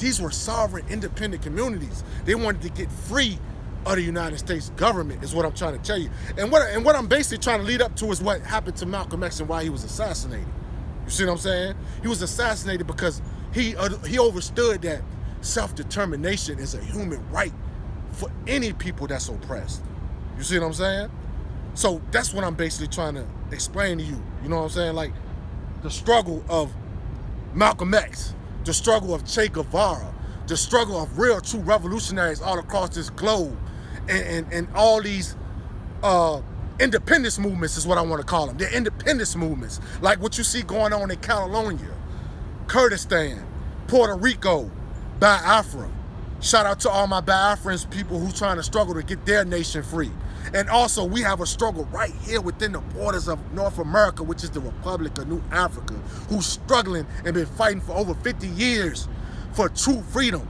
these were sovereign, independent communities. They wanted to get free of the United States government, is what I'm trying to tell you. And what and what I'm basically trying to lead up to is what happened to Malcolm X and why he was assassinated. You see what I'm saying? He was assassinated because he uh, he understood that self-determination is a human right for any people that's oppressed. You see what I'm saying? So that's what I'm basically trying to explain to you. You know what I'm saying? Like the struggle of Malcolm X, the struggle of Che Guevara, the struggle of real true revolutionaries all across this globe, and, and, and all these uh, independence movements is what I want to call them. They're independence movements, like what you see going on in Catalonia, Kurdistan, Puerto Rico, Biafra. Shout out to all my Biafrans people who trying to struggle to get their nation free. And also, we have a struggle right here within the borders of North America, which is the Republic of New Afrika, who's struggling and been fighting for over 50 years for true freedom.